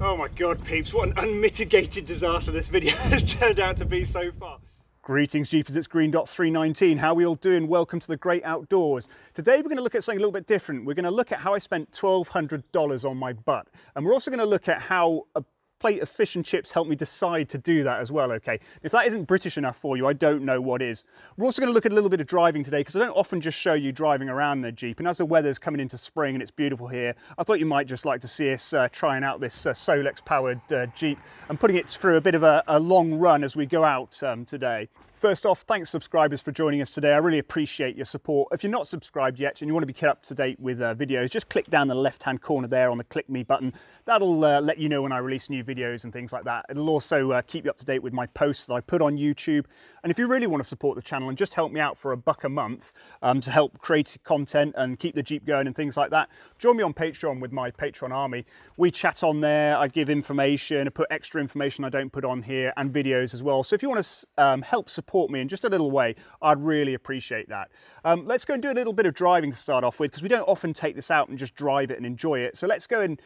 Oh my god, peeps, what an unmitigated disaster this video has turned out to be so far. Greetings Jeepers, it's Green Dot 319. How are we all doing? Welcome to the great outdoors. Today we're going to look at something a little bit different. We're going to look at how I spent $1,200 on my butt. And we're also going to look at how a plate of fish and chips helped me decide to do that as well, okay? If that isn't British enough for you, I don't know what is. We're also going to look at a little bit of driving today because I don't often just show you driving around the Jeep. And as the weather's coming into spring and it's beautiful here, I thought you might just like to see us uh, trying out this uh, Solex powered uh, Jeep and putting it through a bit of a, a long run as we go out um, today. First off, thanks subscribers for joining us today. I really appreciate your support. If you're not subscribed yet and you want to be kept up to date with uh, videos, just click down the left-hand corner there on the click me button. That'll uh, let you know when I release new videos and things like that. It'll also uh, keep you up to date with my posts that I put on YouTube. And if you really want to support the channel and just help me out for a buck a month um, to help create content and keep the Jeep going and things like that, join me on Patreon with my Patreon army. We chat on there, I give information, I put extra information I don't put on here and videos as well. So if you want to um, help support support me in just a little way, I'd really appreciate that. Um, let's go and do a little bit of driving to start off with because we don't often take this out and just drive it and enjoy it. So let's go and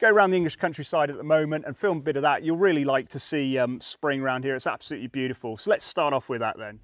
go around the English countryside at the moment and film a bit of that. You'll really like to see um, spring around here. It's absolutely beautiful. So let's start off with that then.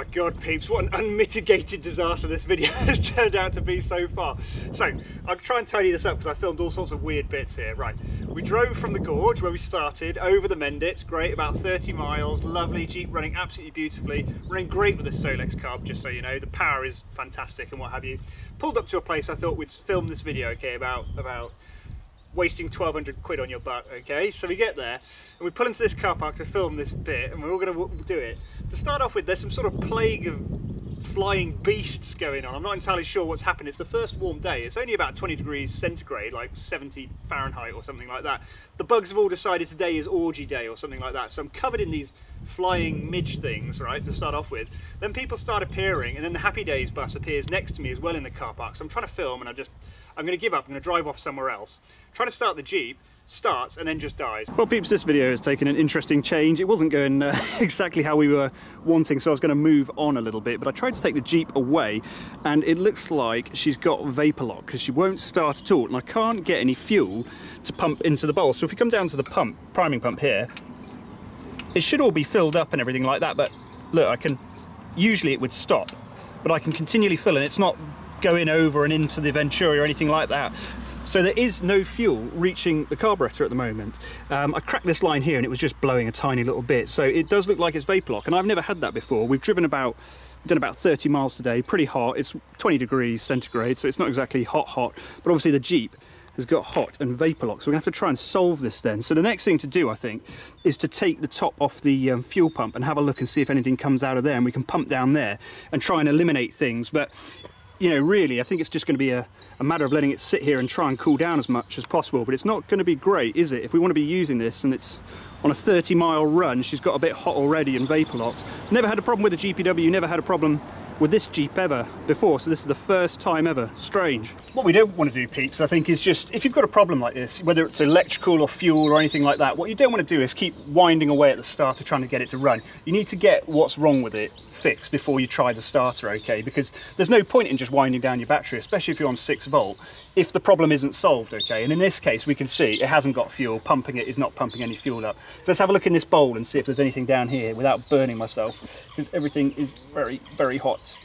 My god, peeps, what an unmitigated disaster this video has turned out to be so far. So, I'll try and tidy this up because I filmed all sorts of weird bits here. Right, we drove from the gorge where we started, over the Mendip, great, about 30 miles, lovely, Jeep running absolutely beautifully, running great with the Solex carb, just so you know, the power is fantastic and what have you. Pulled up to a place I thought we'd film this video, okay, about, about wasting 1200 quid on your butt okay? So we get there and we pull into this car park to film this bit and we're all going to do it. To start off with there's some sort of plague of flying beasts going on. I'm not entirely sure what's happened. It's the first warm day. It's only about 20 degrees centigrade like 70 Fahrenheit or something like that. The bugs have all decided today is orgy day or something like that so I'm covered in these flying midge things right to start off with. Then people start appearing and then the happy days bus appears next to me as well in the car park. So I'm trying to film and I just I'm going to give up, I'm going to drive off somewhere else. Try to start the Jeep, starts and then just dies. Well peeps, this video has taken an interesting change. It wasn't going uh, exactly how we were wanting, so I was going to move on a little bit, but I tried to take the Jeep away and it looks like she's got vapor lock because she won't start at all and I can't get any fuel to pump into the bowl. So if we come down to the pump, priming pump here, it should all be filled up and everything like that, but look, I can, usually it would stop, but I can continually fill and it's not going over and into the Venturi or anything like that. So there is no fuel reaching the carburetor at the moment. Um, I cracked this line here and it was just blowing a tiny little bit. So it does look like it's vapor lock and I've never had that before. We've driven about, done about 30 miles today, pretty hot. It's 20 degrees centigrade, so it's not exactly hot hot, but obviously the Jeep has got hot and vapor lock. So we're gonna have to try and solve this then. So the next thing to do, I think, is to take the top off the um, fuel pump and have a look and see if anything comes out of there and we can pump down there and try and eliminate things. But you know, really, I think it's just going to be a, a, matter of letting it sit here and try and cool down as much as possible. But it's not going to be great, is it? If we want to be using this and it's on a 30 mile run, she's got a bit hot already and vapor locked. Never had a problem with the GPW, never had a problem with this Jeep ever before, so this is the first time ever. Strange. What we don't want to do, peeps, I think, is just, if you've got a problem like this, whether it's electrical or fuel or anything like that, what you don't want to do is keep winding away at the starter trying to get it to run. You need to get what's wrong with it fixed before you try the starter, okay? Because there's no point in just winding down your battery, especially if you're on 6 volt, if the problem isn't solved, okay? And in this case, we can see it hasn't got fuel, pumping it is not pumping any fuel up. So let's have a look in this bowl and see if there's anything down here without burning myself, because everything is very, very hot.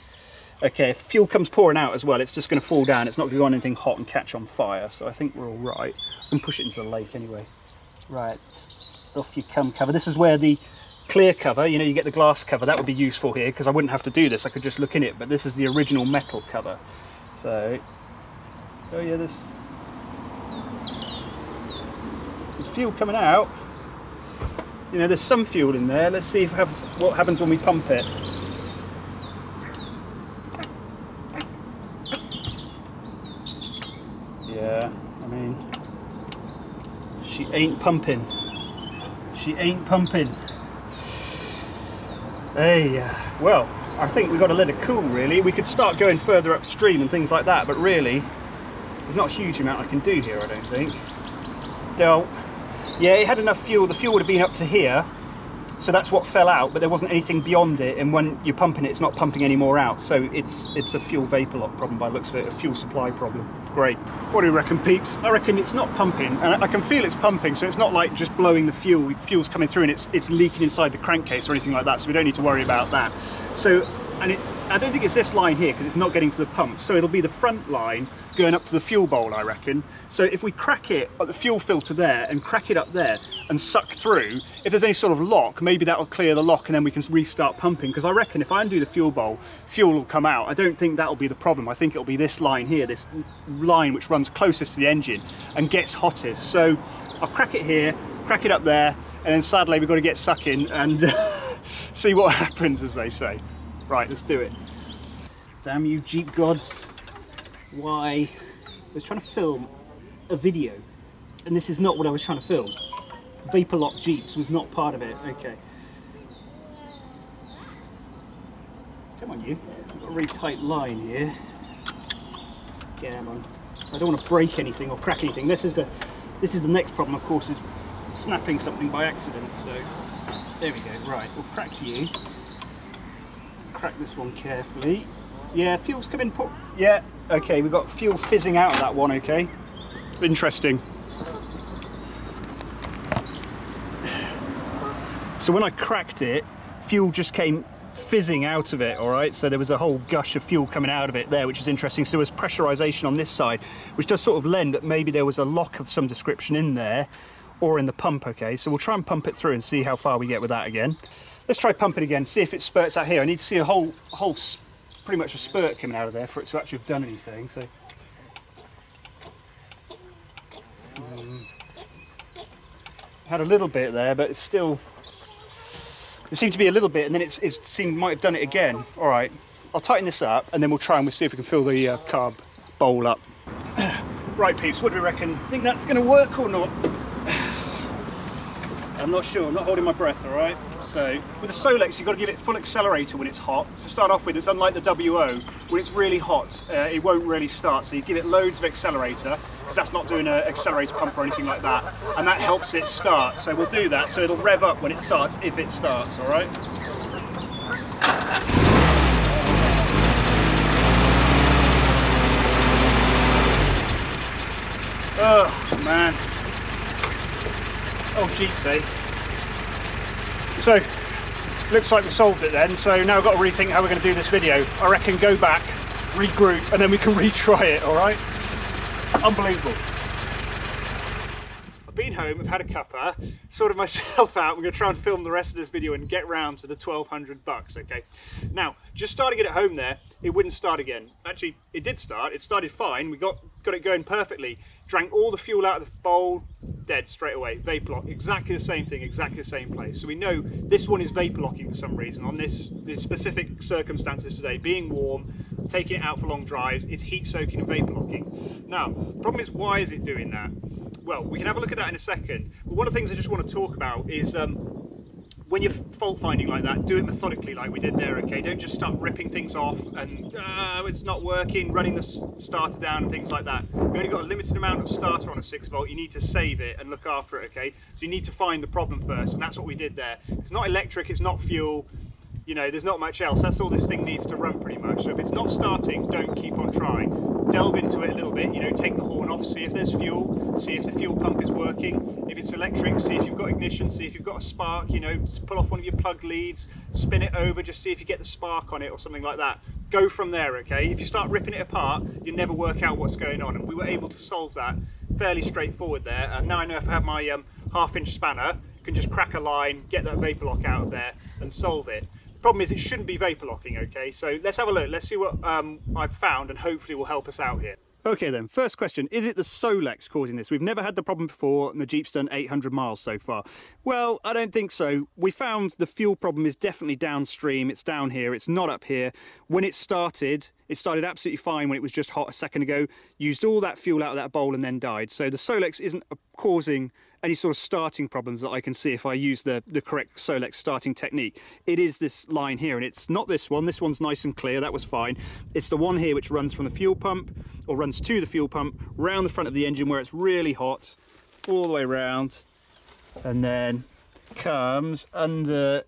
Okay, if fuel comes pouring out as well, it's just going to fall down. It's not going to go on anything hot and catch on fire, so I think we're all right. And push it into the lake anyway. Right, off you come cover. This is where the clear cover, you know, you get the glass cover, that would be useful here because I wouldn't have to do this, I could just look in it, but this is the original metal cover. So, oh yeah, there's, there's fuel coming out. You know, there's some fuel in there. Let's see if have, what happens when we pump it. Yeah, I mean, she ain't pumping. She ain't pumping. Hey, uh, well, I think we've got to let it cool really. We could start going further upstream and things like that, but really, there's not a huge amount I can do here, I don't think. Though, yeah, it had enough fuel. The fuel would have been up to here, so that's what fell out, but there wasn't anything beyond it, and when you're pumping it, it's not pumping any more out. So it's it's a fuel vapor lock problem by looks of it, a fuel supply problem. Great. What do you reckon, peeps? I reckon it's not pumping, and I can feel it's pumping, so it's not like just blowing the fuel. Fuel's coming through and it's, it's leaking inside the crankcase or anything like that, so we don't need to worry about that. So, and it, I don't think it's this line here because it's not getting to the pump, so it'll be the front line going up to the fuel bowl, I reckon. So if we crack it at the fuel filter there and crack it up there and suck through, if there's any sort of lock, maybe that'll clear the lock and then we can restart pumping. Because I reckon if I undo the fuel bowl, fuel will come out. I don't think that'll be the problem. I think it'll be this line here, this line which runs closest to the engine and gets hottest. So I'll crack it here, crack it up there, and then sadly we've got to get sucking and see what happens, as they say. Right, let's do it. Damn you Jeep gods why I was trying to film a video and this is not what I was trying to film. Vapor lock Jeeps was not part of it. Okay. Come on you. I've got a really tight line here. Come on. I don't want to break anything or crack anything. This is the this is the next problem of course is snapping something by accident. So there we go. Right, we'll crack you. Crack this one carefully. Yeah, fuel's coming. Yeah, okay, we've got fuel fizzing out of that one, okay. Interesting. So when I cracked it, fuel just came fizzing out of it, all right? So there was a whole gush of fuel coming out of it there, which is interesting. So there was pressurization on this side, which does sort of lend that maybe there was a lock of some description in there or in the pump, okay? So we'll try and pump it through and see how far we get with that again. Let's try pumping again, see if it spurts out here. I need to see a whole, whole pretty much a spurt coming out of there for it to actually have done anything. So. Um, had a little bit there, but it's still it seemed to be a little bit, and then it's, it seemed might have done it again. All right, I'll tighten this up, and then we'll try and we'll see if we can fill the uh, carb bowl up. right, peeps, what do we reckon? Think that's going to work or not? I'm not sure, I'm not holding my breath, all right? So, with the Solex, you've got to give it full accelerator when it's hot. To start off with, it's unlike the WO, when it's really hot, uh, it won't really start. So you give it loads of accelerator, because that's not doing an accelerator pump or anything like that, and that helps it start. So we'll do that, so it'll rev up when it starts, if it starts, all right? Oh, man. Oh, Jeeps, eh? So, looks like we solved it then, so now I've got to rethink how we're going to do this video. I reckon go back, regroup, and then we can retry it, alright? Unbelievable. I've been home, I've had a cuppa, sorted myself out, we're going to try and film the rest of this video and get round to the 1200 bucks, okay? Now, just starting it at home there, it wouldn't start again. Actually, it did start, it started fine, we got, got it going perfectly, drank all the fuel out of the bowl, dead straight away. Vapor lock, exactly the same thing, exactly the same place. So we know this one is vapor locking for some reason on this, this specific circumstances today, being warm, taking it out for long drives, it's heat soaking and vapor locking. Now, problem is why is it doing that? Well, we can have a look at that in a second. But one of the things I just want to talk about is um, when you're fault finding like that, do it methodically like we did there, okay? Don't just start ripping things off and uh, it's not working, running the starter down and things like that. You've only got a limited amount of starter on a 6 volt, you need to save it and look after it, okay? So you need to find the problem first and that's what we did there. It's not electric, it's not fuel, you know, there's not much else. That's all this thing needs to run pretty much. So if it's not starting, don't keep on trying. Delve into it a little bit, you know, take the horn off, see if there's fuel, see if the fuel pump is working. If it's electric, see if you've got ignition, see if you've got a spark, you know, pull off one of your plug leads, spin it over, just see if you get the spark on it or something like that. Go from there, okay? If you start ripping it apart, you never work out what's going on. And we were able to solve that fairly straightforward there. And now I know if I have my um, half inch spanner, can just crack a line, get that vapor lock out of there and solve it. Problem is it shouldn't be vapor locking, okay? So let's have a look. Let's see what um, I've found and hopefully will help us out here. Okay then, first question, is it the Solex causing this? We've never had the problem before and the Jeep's done 800 miles so far. Well, I don't think so. We found the fuel problem is definitely downstream, it's down here, it's not up here. When it started, it started absolutely fine when it was just hot a second ago, used all that fuel out of that bowl and then died. So the Solex isn't causing any sort of starting problems that I can see if I use the, the correct Solex starting technique. It is this line here, and it's not this one. This one's nice and clear, that was fine. It's the one here which runs from the fuel pump, or runs to the fuel pump, round the front of the engine where it's really hot, all the way around, and then comes under,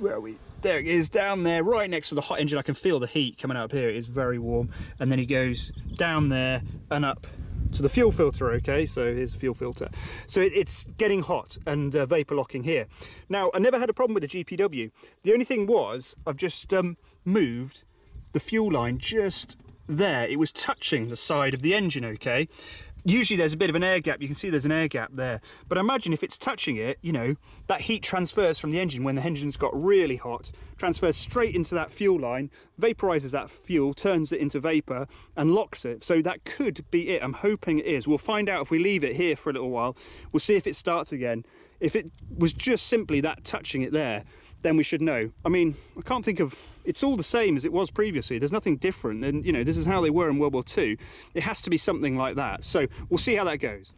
where are we? There it is, down there, right next to the hot engine. I can feel the heat coming up here. It is very warm. And then he goes down there and up to the fuel filter, okay? So here's the fuel filter. So it, it's getting hot and uh, vapor locking here. Now, I never had a problem with the GPW. The only thing was I've just um, moved the fuel line just there. It was touching the side of the engine, okay? Usually there's a bit of an air gap. You can see there's an air gap there. But imagine if it's touching it, you know, that heat transfers from the engine when the engine's got really hot, transfers straight into that fuel line, vaporizes that fuel, turns it into vapor and locks it. So that could be it. I'm hoping it is. We'll find out if we leave it here for a little while. We'll see if it starts again. If it was just simply that touching it there, then we should know. I mean, I can't think of it's all the same as it was previously. There's nothing different. And, you know, this is how they were in World War II. It has to be something like that. So we'll see how that goes.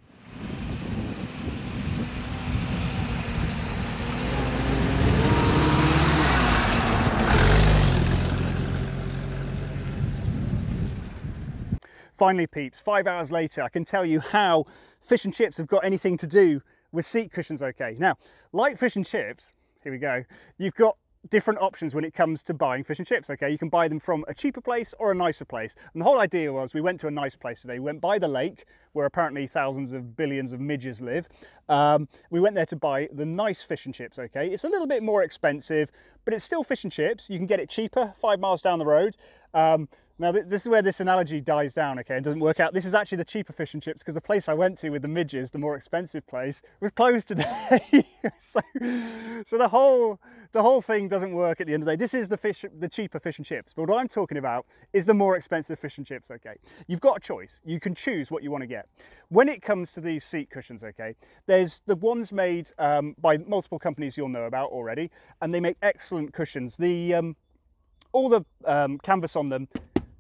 Finally, peeps, five hours later, I can tell you how fish and chips have got anything to do with seat cushions okay. Now, like fish and chips, here we go, you've got different options when it comes to buying fish and chips. Okay, you can buy them from a cheaper place or a nicer place. And the whole idea was we went to a nice place today. We went by the lake where apparently thousands of billions of midges live. Um, we went there to buy the nice fish and chips. Okay, it's a little bit more expensive, but it's still fish and chips. You can get it cheaper five miles down the road. Um, now this is where this analogy dies down, okay, and doesn't work out. This is actually the cheaper fish and chips because the place I went to with the midges, the more expensive place, was closed today. so, so the whole the whole thing doesn't work at the end of the day. This is the fish, the cheaper fish and chips. But what I'm talking about is the more expensive fish and chips, okay? You've got a choice. You can choose what you want to get. When it comes to these seat cushions, okay, there's the ones made um, by multiple companies you'll know about already, and they make excellent cushions. The um, all the um, canvas on them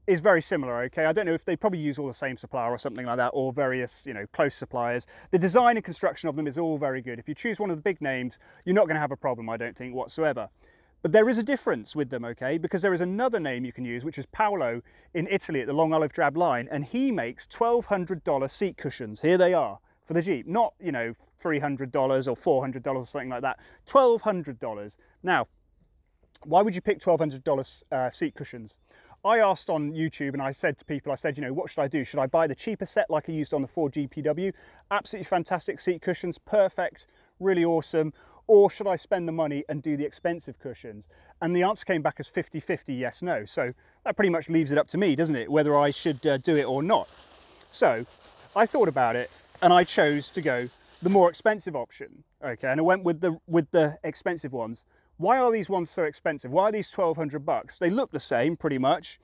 is very similar, okay? I don't know if they probably use all the same supplier or something like that, or various, you know, close suppliers. The design and construction of them is all very good. If you choose one of the big names, you're not gonna have a problem, I don't think, whatsoever. But there is a difference with them, okay? Because there is another name you can use, which is Paolo in Italy at the Long Olive Drab line, and he makes $1,200 seat cushions. Here they are for the Jeep. Not, you know, $300 or $400 or something like that. $1,200. Now, why would you pick $1,200 uh, seat cushions? I asked on YouTube and I said to people, I said, you know, what should I do? Should I buy the cheaper set like I used on the Ford GPW? Absolutely fantastic seat cushions, perfect, really awesome. Or should I spend the money and do the expensive cushions? And the answer came back as 50-50, yes, no. So that pretty much leaves it up to me, doesn't it? Whether I should uh, do it or not. So I thought about it and I chose to go the more expensive option. Okay, and I went with the with the expensive ones why are these ones so expensive? Why are these 1200 bucks? They look the same pretty much.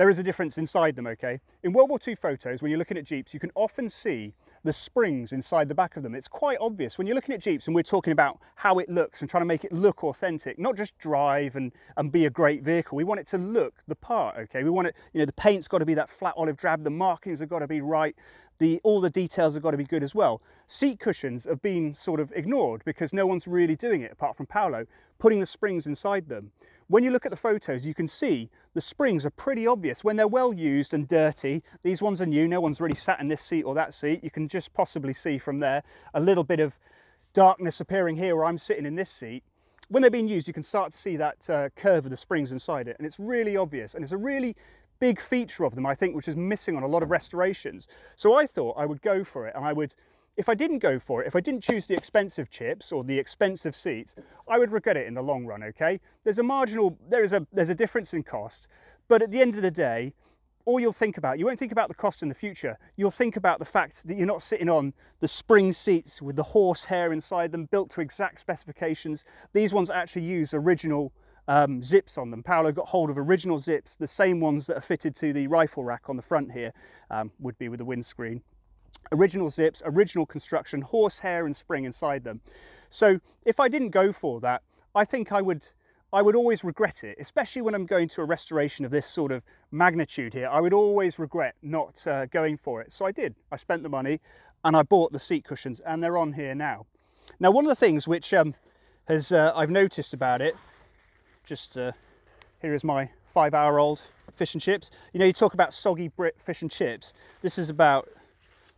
There is a difference inside them, okay? In World War II photos, when you're looking at Jeeps, you can often see the springs inside the back of them. It's quite obvious when you're looking at Jeeps and we're talking about how it looks and trying to make it look authentic, not just drive and, and be a great vehicle. We want it to look the part, okay? We want it, you know, the paint's got to be that flat olive drab, the markings have got to be right, the, all the details have got to be good as well. Seat cushions have been sort of ignored because no one's really doing it apart from Paolo, putting the springs inside them. When you look at the photos, you can see the springs are pretty obvious. When they're well used and dirty, these ones are new, no one's really sat in this seat or that seat. You can just possibly see from there a little bit of darkness appearing here where I'm sitting in this seat. When they're being used, you can start to see that uh, curve of the springs inside it, and it's really obvious. And it's a really big feature of them, I think, which is missing on a lot of restorations. So I thought I would go for it and I would, if I didn't go for it, if I didn't choose the expensive chips or the expensive seats, I would regret it in the long run, okay? There's a marginal, there is a, there's a difference in cost, but at the end of the day, all you'll think about, you won't think about the cost in the future, you'll think about the fact that you're not sitting on the spring seats with the horse hair inside them, built to exact specifications. These ones actually use original um, zips on them. Paolo got hold of original zips, the same ones that are fitted to the rifle rack on the front here, um, would be with the windscreen. Original zips, original construction, horsehair and spring inside them. So if I didn't go for that, I think I would I would always regret it, especially when I'm going to a restoration of this sort of magnitude here. I would always regret not uh, going for it. So I did. I spent the money and I bought the seat cushions and they're on here now. Now, one of the things which um, has uh, I've noticed about it just uh, here is my five hour old fish and chips. You know, you talk about soggy Brit fish and chips. This is about,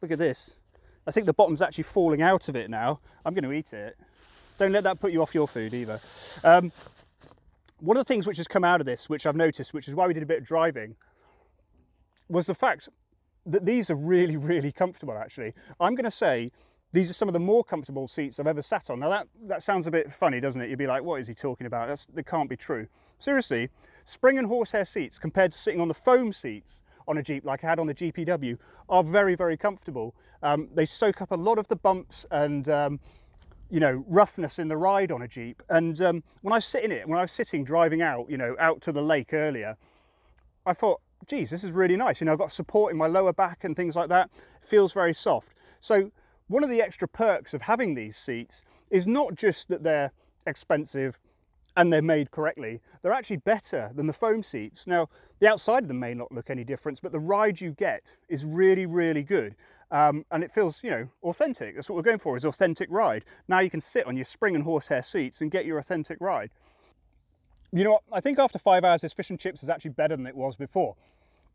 look at this. I think the bottom's actually falling out of it now. I'm going to eat it. Don't let that put you off your food either. Um, one of the things which has come out of this, which I've noticed, which is why we did a bit of driving, was the fact that these are really, really comfortable actually. I'm going to say these are some of the more comfortable seats I've ever sat on. Now that, that sounds a bit funny, doesn't it? You'd be like, what is he talking about? That's, that can't be true. Seriously, spring and horsehair seats compared to sitting on the foam seats on a Jeep like I had on the GPW are very, very comfortable. Um, they soak up a lot of the bumps and um, you know, roughness in the ride on a Jeep. And um, when I was sitting it, when I was sitting driving out, you know, out to the lake earlier, I thought, geez, this is really nice. You know, I've got support in my lower back and things like that. It feels very soft. So one of the extra perks of having these seats is not just that they're expensive and they're made correctly, they're actually better than the foam seats. Now, the outside of them may not look any different, but the ride you get is really, really good. Um, and it feels, you know, authentic. That's what we're going for, is authentic ride. Now you can sit on your spring and horsehair seats and get your authentic ride. You know what, I think after five hours, this fish and chips is actually better than it was before.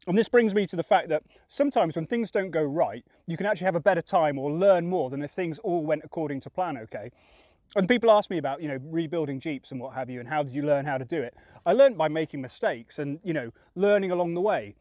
And this brings me to the fact that sometimes when things don't go right, you can actually have a better time or learn more than if things all went according to plan, okay? And people ask me about, you know, rebuilding Jeeps and what have you, and how did you learn how to do it? I learned by making mistakes and, you know, learning along the way.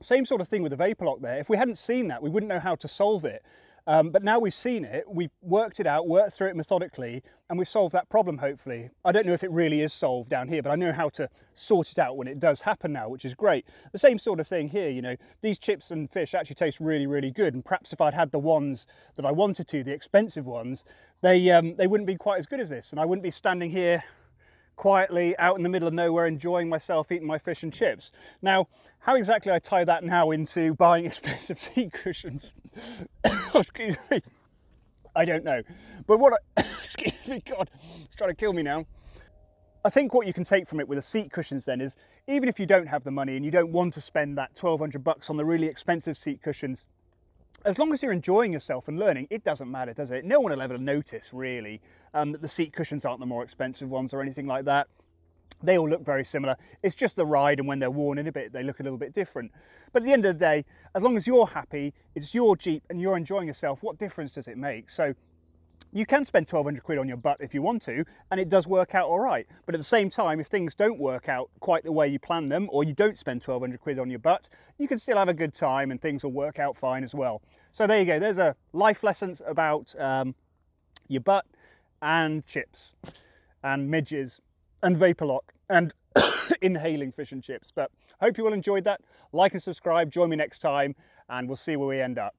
Same sort of thing with the vapor lock there. If we hadn't seen that, we wouldn't know how to solve it. Um, but now we've seen it, we've worked it out, worked through it methodically, and we've solved that problem hopefully. I don't know if it really is solved down here, but I know how to sort it out when it does happen now, which is great. The same sort of thing here, you know, these chips and fish actually taste really, really good. And perhaps if I'd had the ones that I wanted to, the expensive ones, they, um, they wouldn't be quite as good as this. And I wouldn't be standing here quietly out in the middle of nowhere enjoying myself eating my fish and chips. Now, how exactly I tie that now into buying expensive seat cushions, excuse me, I don't know. But what I, excuse me, God, it's trying to kill me now. I think what you can take from it with the seat cushions then is even if you don't have the money and you don't want to spend that 1200 bucks on the really expensive seat cushions, as long as you're enjoying yourself and learning, it doesn't matter, does it? No one will ever notice, really, um, that the seat cushions aren't the more expensive ones or anything like that. They all look very similar. It's just the ride, and when they're worn in a bit, they look a little bit different. But at the end of the day, as long as you're happy, it's your Jeep and you're enjoying yourself, what difference does it make? So you can spend 1200 quid on your butt if you want to, and it does work out all right. But at the same time, if things don't work out quite the way you plan them, or you don't spend 1200 quid on your butt, you can still have a good time and things will work out fine as well. So there you go, there's a life lessons about um, your butt and chips and midges and vapor lock and inhaling fish and chips. But hope you all enjoyed that. Like and subscribe, join me next time, and we'll see where we end up.